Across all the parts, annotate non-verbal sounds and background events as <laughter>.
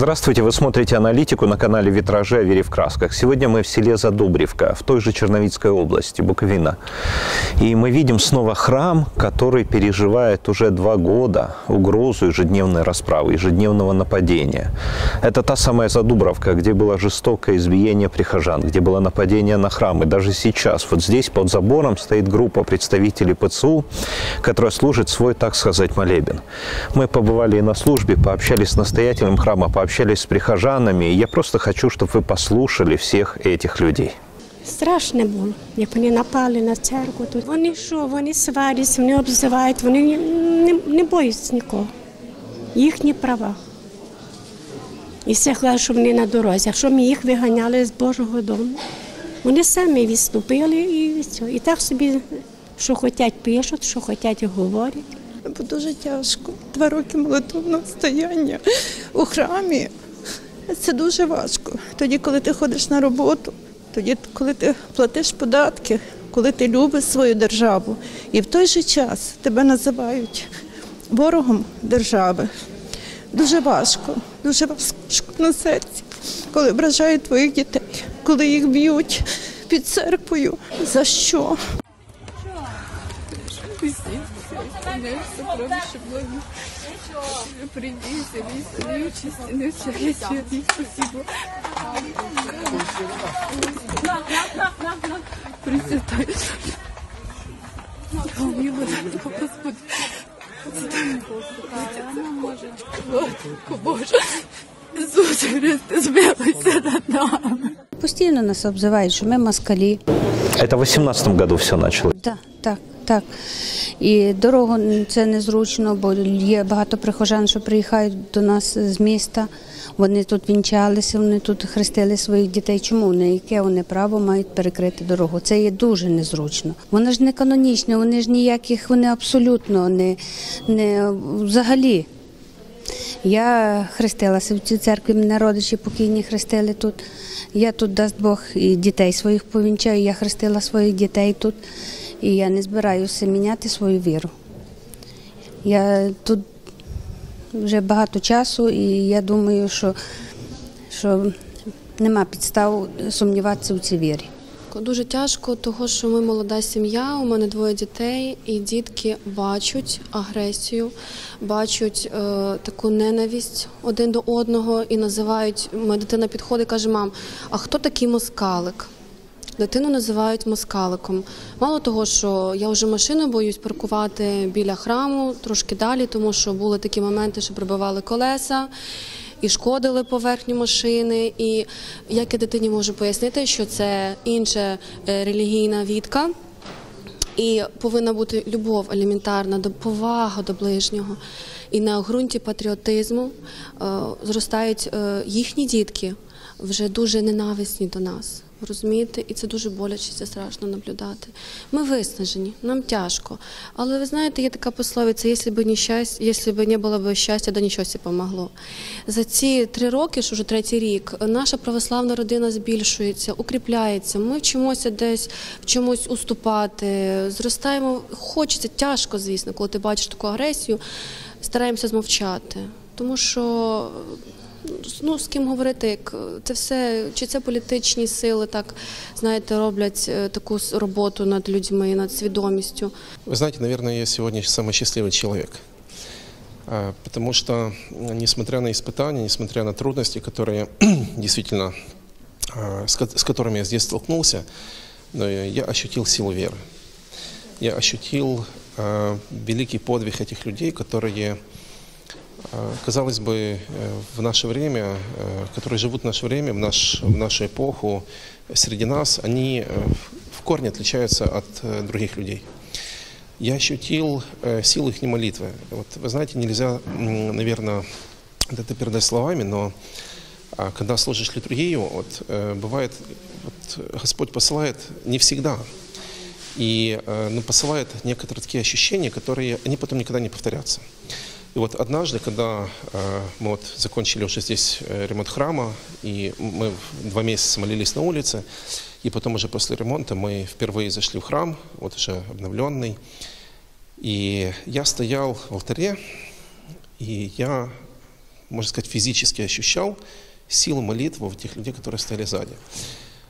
Здравствуйте, вы смотрите аналитику на канале «Витражи о вере в красках». Сегодня мы в селе Задубревка, в той же Черновицкой области, Буковина. И мы видим снова храм, который переживает уже два года угрозу ежедневной расправы, ежедневного нападения. Это та самая Задубровка, где было жестокое избиение прихожан, где было нападение на храм. И даже сейчас, вот здесь под забором стоит группа представителей ПЦУ, которая служит свой, так сказать, молебен. Мы побывали и на службе, пообщались с настоятелем храма, пообщались с прихожанами. И я просто хочу, чтобы вы послушали всех этих людей. Страшне було, як вони напали на церкву. Тут вони що, вони сваряться, вони обзивають, вони не, не, не бояться нікого. Їхні права. І все кажуть, що вони на дорозі. А що ми їх виганяли з Божого дому? Вони самі відступили і все. І так собі, що хочуть, пишуть, що хочуть, говорять. Бо дуже тяжко. Два роки молитовного стояння у храмі. Це дуже важко. Тоді, коли ти ходиш на роботу, тоді, коли ти платиш податки, коли ти любиш свою державу. І в той же час тебе називають ворогом держави. Дуже важко, дуже важко на серці, коли ображають твоїх дітей, коли їх б'ють під церквою. За що? наш сокровище благо. Приди, садись, сади, учись, не общайся от них, спасибо. Пресвятай. Помилуй, Господи. Боже, нас обзивають, что мы москалі. Это в 18 году все началось? Да, так. Так. І дорогу це незручно, бо є багато прихожан, що приїхають до нас з міста. Вони тут вінчалися, вони тут хрестили своїх дітей. Чому на яке вони право мають перекрити дорогу? Це є дуже незручно. Вони ж не канонічні, вони ж ніяких, вони абсолютно не, не взагалі. Я хрестилася в цій церкві, мене родичі покійні хрестили тут. Я тут, дасть Бог, і дітей своїх повінчаю. Я хрестила своїх дітей тут, і я не збираюся міняти свою віру. Я тут вже багато часу, і я думаю, що, що нема підстав сумніватися в цій вірі. Дуже тяжко, того що ми молода сім'я. У мене двоє дітей, і дітки бачать агресію, бачать е, таку ненависть один до одного і називають. Моя дитина підходить, і каже: мам, а хто такий москалик? Дитину називають москаликом. Мало того, що я вже машину боюсь паркувати біля храму трошки далі, тому що були такі моменти, що прибивали колеса і шкодили поверхню машини. І як я дитині можу пояснити, що це інша е, релігійна відка, і повинна бути любов елементарна, до повага до ближнього. І на ґрунті патріотизму е, зростають е, їхні дітки вже дуже ненависні до нас. Розумієте, і це дуже боляче, це страшно наблюдати. Ми виснажені, нам тяжко. Але ви знаєте, є така пословиця: якщо б не щастя, якщо б не було б щастя, то нічого помогло. За ці три роки, що вже третій рік, наша православна родина збільшується, укріпляється. Ми вчимося десь в чомусь уступати, зростаємо. Хочеться тяжко, звісно, коли ти бачиш таку агресію, стараємося змовчати. Тому що ну з ким говорити, як це все, чи це політичні сили, так знаєте, роблять е, таку с- роботу над людьми, над свідомістю. Вы знаете, наверное, я сегодня самый счастливый человек. А, Потому что, м, несмотря на испытания, несмотря на трудности, которые <clears throat> действительно, а, с ко- с которыми я здесь столкнулся, но я ощутил силу веры. Я ощутил а, великий подвиг этих людей, которые, а, казалось бы, э, в наше время, э, которые живут в наше время, в, наш, в нашу эпоху, среди нас, они э, в корне отличаются от э, других людей. Я ощутил э, силу их молитвы. Вот, вы знаете, нельзя, наверное, это передать словами, но а, когда служишь литургию, вот, э, бывает, вот, Господь посылает не всегда, и э, ну, посылает некоторые такие ощущения, которые они потом никогда не повторятся. И вот однажды, когда э, мы вот закончили уже здесь э, ремонт храма, и мы два месяца молились на улице, и потом уже после ремонта мы впервые зашли в храм, вот уже обновленный, и я стоял в алтаре, и я можно сказать, физически ощущал силу молитвы в тех людей, которые стояли сзади.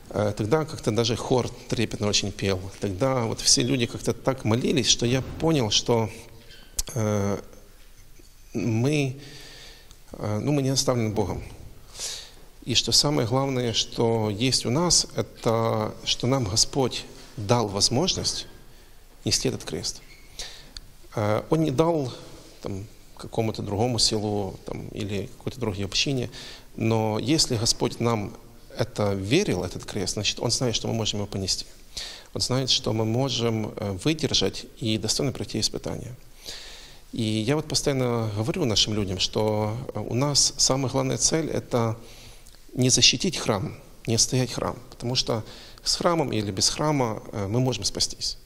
Э, Тогда как-то даже хор трепетно очень пел. Тогда вот все люди как-то так молились, что я понял, что мы, э, ну, мы не оставлены Богом. И что самое главное, что есть у нас, это что нам Господь дал возможность нести этот крест. Э, Он не дал там, какому-то другому селу там, или какой-то другой общине, но если Господь нам это верил, этот крест, значит, Он знает, что мы можем его понести. Он знает, что мы можем э, выдержать и достойно пройти испытания. И я вот постоянно говорю нашим людям, что э, у нас самая главная цель – это не защитить храм, не отстоять храм, потому что с храмом или без храма э, мы можем спастись.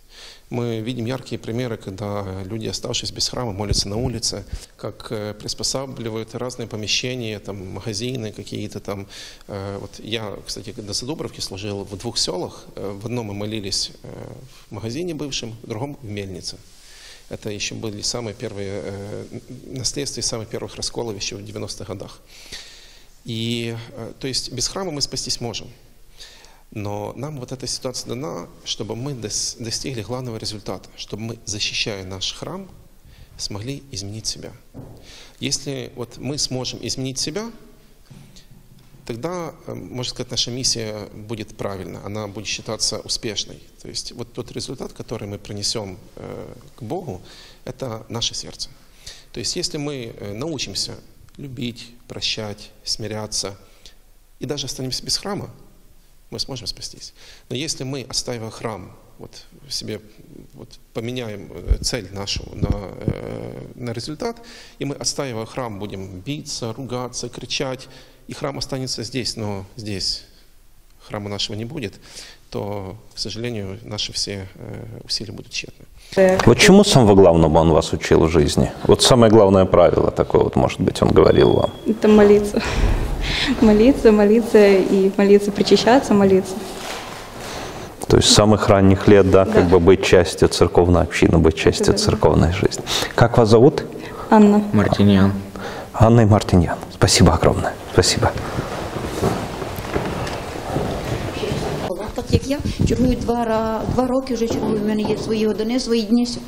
Мы видим яркие примеры, когда люди, оставшись без храма, молятся на улице, как э, приспосабливают разные помещения, там, магазины какие-то там. Вот я, кстати, до Задубровки служил в двух селах. В одном мы молились в магазине бывшем, в другом в мельнице. Это еще были самые первые, э, наследствие самых первых расколов еще в 90-х годах. И, э, то есть, без храма мы спастись можем. Но нам вот эта ситуация дана, чтобы мы дос- достигли главного результата, чтобы мы, защищая наш храм, смогли изменить себя. Если вот мы сможем изменить себя, тогда, э, можно сказать, наша миссия будет правильна, она будет считаться успешной. То есть вот тот результат, который мы принесем э, к Богу, это наше сердце. То есть если мы э, научимся любить, прощать, смиряться, и даже останемся без храма, мы сможем спастись. Но если мы, отстаивая храм, вот себе вот, поменяем э, цель нашу на, э, на результат, и мы, отстаивая храм, будем биться, ругаться, кричать, и храм останется здесь, но здесь храма нашего не будет, то, к сожалению, наши все э, усилия будут тщетны. Вот чему самого главного он вас учил в жизни? Вот самое главное правило такое вот, может быть, он говорил вам. Это молиться. <laughs> Молиться, молиться и молиться, причащаться, молиться. То есть с самых ранних лет, да, как Да. бы быть частью церковной общины, быть частью Да. церковной жизни. Как вас зовут? Анна. Мартиньян. Анна и Мартиньян. Спасибо огромное. Спасибо. Так як я чергую два, ра- два роки вже чергую, в мене є свої години, свої дні. все.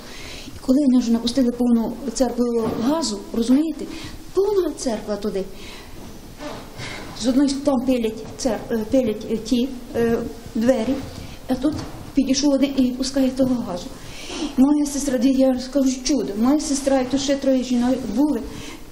І коли вони вже напустили повну церкву газу, розумієте, повна церква туди. З одної сторони там пилять, цер, е, пилять е, ті е, двері, а тут підійшов один і пускає того газу. Моя сестра, я скажу чудо, моя сестра, і тут ще троє жінок були,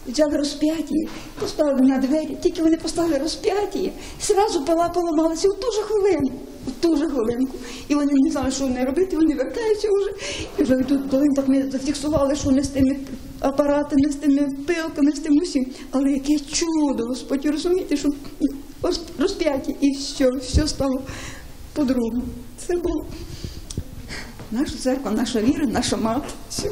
взяли розп'яття, поставили на двері, тільки вони поставили розп'яття, зразу пила поламалася в ту же хвилину, в ту же хвилинку. І вони не знали, що вони робити, вони вертаються вже. І вже тут, коли так ми зафіксували, що вони з тими апаратами, з тими пилками, з тим усім. Але яке чудо, Господь, розумієте, що роз- розп'яття і все, все стало по-другому. Це було наша церква, наша віра, наша мати. Все.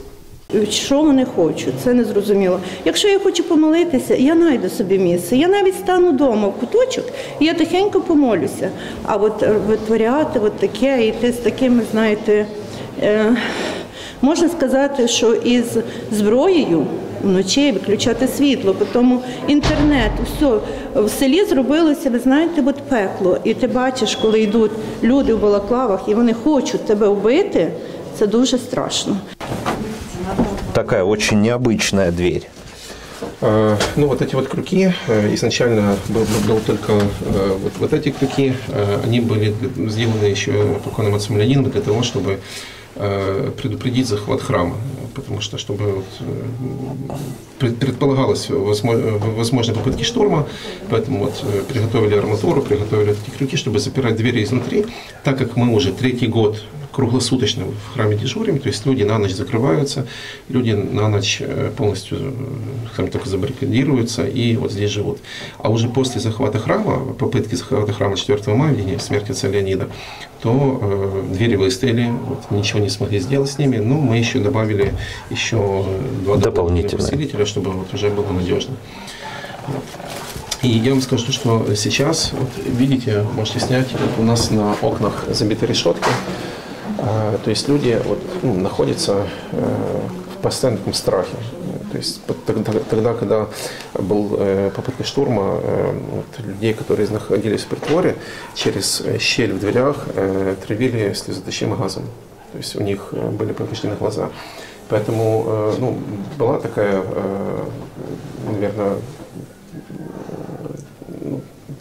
Що вони хочуть, це не зрозуміло. Якщо я хочу помолитися, я знайду собі місце. Я навіть стану вдома в куточок і я тихенько помолюся. А от е, витворяти от таке, йти з такими, знаєте, е, можна сказати, що із зброєю вночі виключати світло, бо тому інтернет, все в селі зробилося, ви знаєте, от пекло. І ти бачиш, коли йдуть люди в балаклавах і вони хочуть тебе вбити, це дуже страшно. Такая очень необычная дверь. Э, Ну, вот эти вот крюки, э, изначально был, был только э, вот, вот эти крюки, э, они были сделаны еще покойным отцом Леонидом для того, чтобы э, предупредить захват храма, потому что, чтобы э, пред- предполагалось возможные попытки штурма, поэтому вот э, приготовили арматуру, приготовили эти крюки, чтобы запирать двери изнутри, так как мы уже третий год круглосуточно в храме дежурим, то есть люди на ночь закрываются, люди на ночь э, полностью, э, скажем так, забаррикадируются и вот здесь живут. А уже после захвата храма, попытки захвата храма 4 мая, в день смерти отца Леонида, то э, двери выстояли, вот, ничего не смогли сделать с ними, но мы еще добавили еще два Дополнительные. усилителя, чтобы вот уже было надежно. И я вам скажу, что сейчас, вот видите, можете снять, вот у нас на окнах забиты решетки. А, То есть люди вот, ну, находятся э, постоянном таком страхе. То есть тогда, тогда, когда был э, попытка штурма э, людей, которые находились в притворе, через э, щель в дверях э, травили слезоточивым газом. То есть у них э, были повреждены глаза. Поэтому ну, была такая, наверное,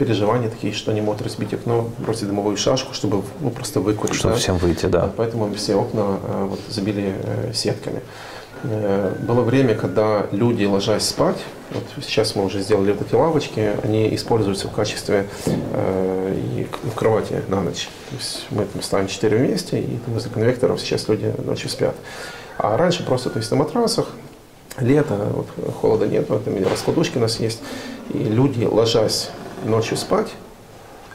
переживания такие, что они могут разбить окно, бросить дымовую шашку, чтобы ну, просто выкурить. Чтобы да. всем выйти, да. Поэтому все окна э, вот, забили э, сетками. Э, Было время, когда люди, ложась спать, вот сейчас мы уже сделали вот эти лавочки, они используются в качестве э, и в кровати на ночь. То есть мы там ставим четыре вместе, и там возле конвекторов сейчас люди ночью спят. А раньше просто то есть на матрасах, лето, вот, холода нет, вот, там раскладушки у нас есть, и люди, ложась ночью спать,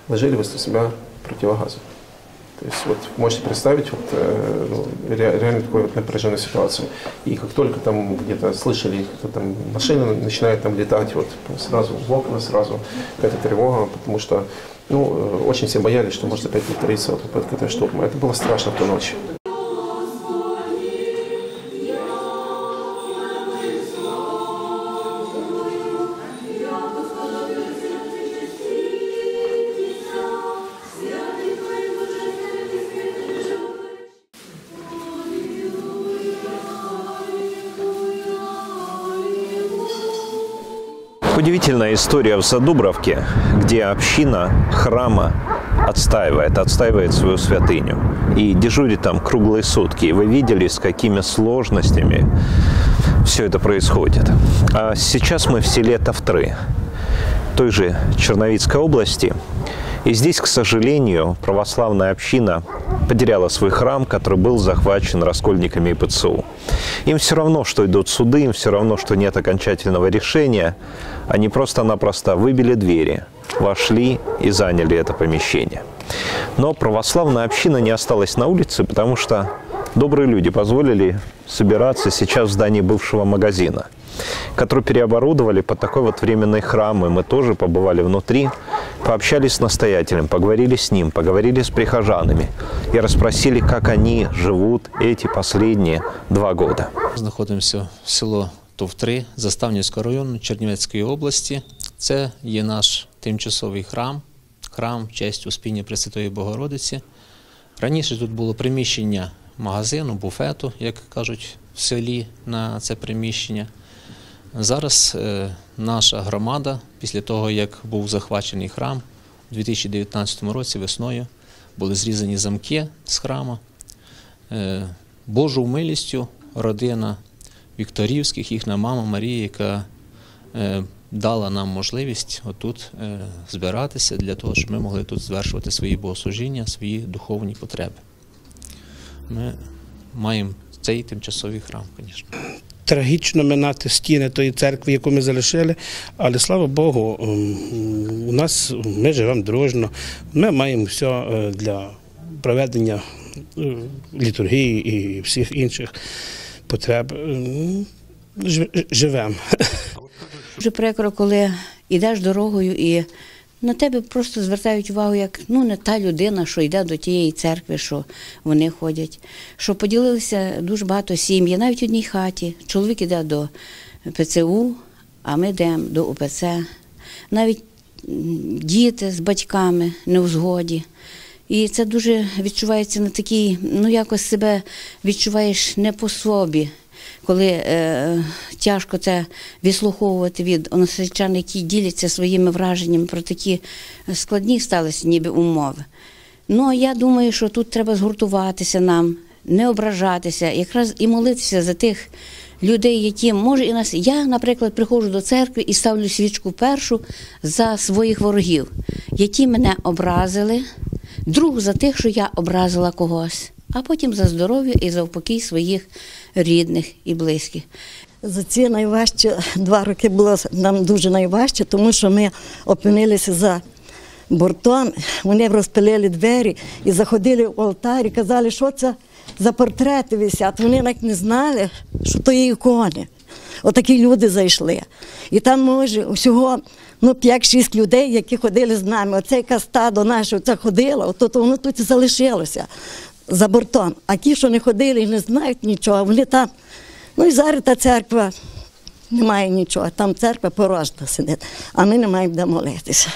ложили возле себя противогазы. То есть вот можете представить вот, э, ну, ре- реально такую вот напряженную ситуацию. И как только там где-то слышали, кто там машина начинает там летать, вот сразу в окна, сразу какая-то тревога, потому что ну, э, очень все боялись, что может опять повториться вот попытка этой штурма. Это было страшно в ту ночь. Удивительная история в Задубровке, где община храма отстаивает, отстаивает свою святыню. И дежурит там круглые сутки. И вы видели, с какими сложностями все это происходит. А сейчас мы в селе Тавтры, той же Черновицкой области. И здесь, к сожалению, православная община потеряла свой храм, который был захвачен раскольниками и ПЦУ. Им все равно, что идут суды, им все равно, что нет окончательного решения. Они просто-напросто выбили двери, вошли и заняли это помещение. Но православная община не осталась на улице, потому что добрые люди позволили собираться сейчас в здании бывшего магазина, который переоборудовали под такой вот временный храм, и мы тоже побывали внутри, пообщались с настоятелем, поговорили с ним, поговорили с прихожанами и расспросили, как они живут эти последние два года. Знаходимося в село Товтри Заставнівського району Чернівецької області. Це є наш тимчасовий храм, храм в честь Успіння Пресвятої Богородиці. Раніше тут було приміщення магазину, буфету, як кажуть в селі на це приміщення. Зараз е, наша громада, після того, як був захвачений храм у 2019 році весною, були зрізані замки з храму. Е, Божою милістю родина Вікторівських, їхня мама Марія, яка е, дала нам можливість отут збиратися для того, щоб ми могли тут звершувати свої богослужіння, свої духовні потреби. Ми маємо цей тимчасовий храм, звісно. Трагічно минати стіни тої церкви, яку ми залишили. Але слава Богу, у нас ми живемо дружно. Ми маємо все е, для проведення е, літургії і всіх інших потреб. Живемо. <laughs> Дуже прикро, коли йдеш дорогою і на тебе просто звертають увагу, як ну не та людина, що йде до тієї церкви, що вони ходять. Що поділилися дуже багато сім'ї, навіть в одній хаті. Чоловік іде до ПЦУ, а ми йдемо до УПЦ. Навіть діти з батьками не в згоді. І це дуже відчувається на такій, ну якось себе відчуваєш не по собі, коли е, тяжко це відслуховувати від односельчан, які діляться своїми враженнями про такі складні сталися ніби умови. Ну а я думаю, що тут треба згуртуватися нам, не ображатися, якраз і молитися за тих людей, які може і нас. Я, наприклад, приходжу до церкви і ставлю свічку першу за своїх ворогів, які мене образили, другу за тих, що я образила когось, а потім за здоров'я і за упокій своїх рідних і близьких. За ці найважчі два роки було нам дуже найважче, тому що ми опинилися за бортом, вони розпилили двері і заходили в алтар і казали, що це за портрети висять. Вони навіть не знали, що то є ікони. Отакі люди зайшли. І там, може, всього ну, 5-6 людей, які ходили з нами. Оце яка стадо наше це ходило, то воно тут залишилося за бортом. А ті, що не ходили і не знають нічого, вони там Ну і зараз та церква немає нічого, там церква порожна сидить, а ми не маємо де молитися.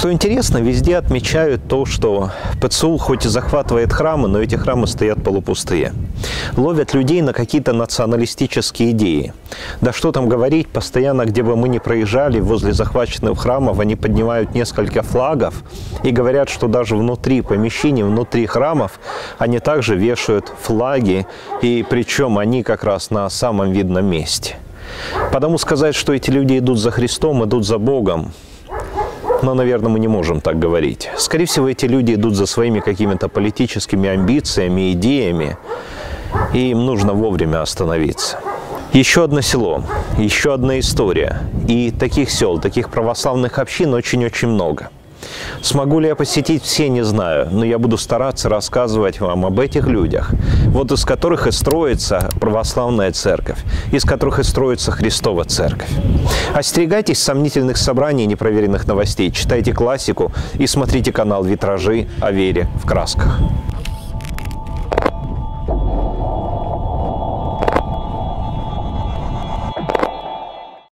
Что интересно, везде отмечают то, что ПЦУ хоть и захватывает храмы, но эти храмы стоят полупустые. Ловят людей на какие-то националистические идеи. Да что там говорить, постоянно, где бы мы ни проезжали, возле захваченных храмов, они поднимают несколько флагов и говорят, что даже внутри помещений, внутри храмов, они также вешают флаги, и причем они как раз на самом видном месте. Потому сказать, что эти люди идут за Христом, идут за Богом, но, наверное, мы не можем так говорить. Скорее всего, эти люди идут за своими какими-то политическими амбициями, идеями, и им нужно вовремя остановиться. Еще одно село, еще одна история. И таких сел, таких православных общин очень-очень много. Смогу ли я посетить все, не знаю, но я буду стараться рассказывать вам об этих людях, вот из которых и строится православная церковь, из которых и строится Христова церковь. Остерегайтесь сомнительных собраний и непроверенных новостей, читайте классику и смотрите канал «Витражи» о вере в красках.